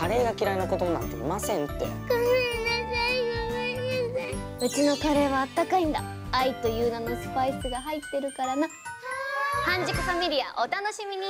カレーが嫌いな子供なんていませんって。ごめんなさいごめんなさい。うちのカレーはあったかいんだ。愛という名のスパイスが入ってるからな。半熟ファミリアお楽しみに。